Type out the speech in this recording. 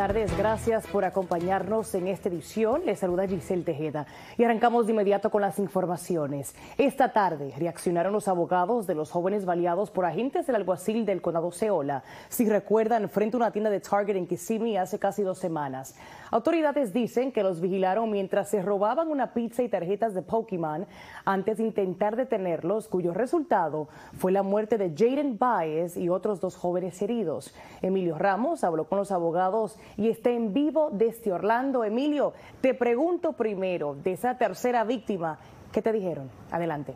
tardes. Gracias por acompañarnos en esta edición. Les saluda Giselle Tejeda y arrancamos de inmediato con las informaciones. Esta tarde reaccionaron los abogados de los jóvenes baleados por agentes del alguacil del condado Ceola. Si recuerdan, frente a una tienda de Target en Kissimmee hace casi dos semanas. Autoridades dicen que los vigilaron mientras se robaban una pizza y tarjetas de Pokémon antes de intentar detenerlos, cuyo resultado fue la muerte de Jaden Baez y otros dos jóvenes heridos. Emilio Ramos habló con los abogados y está en vivo desde Orlando. Emilio, te pregunto primero de esa tercera víctima, ¿qué te dijeron? Adelante.